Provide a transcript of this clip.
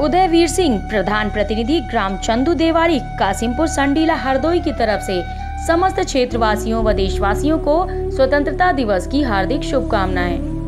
उदयवीर सिंह, प्रधान प्रतिनिधि ग्राम चंदू देवाड़ी कासिमपुर संडीला हरदोई की तरफ़ से समस्त क्षेत्रवासियों व देशवासियों को स्वतंत्रता दिवस की हार्दिक शुभकामनाएँ।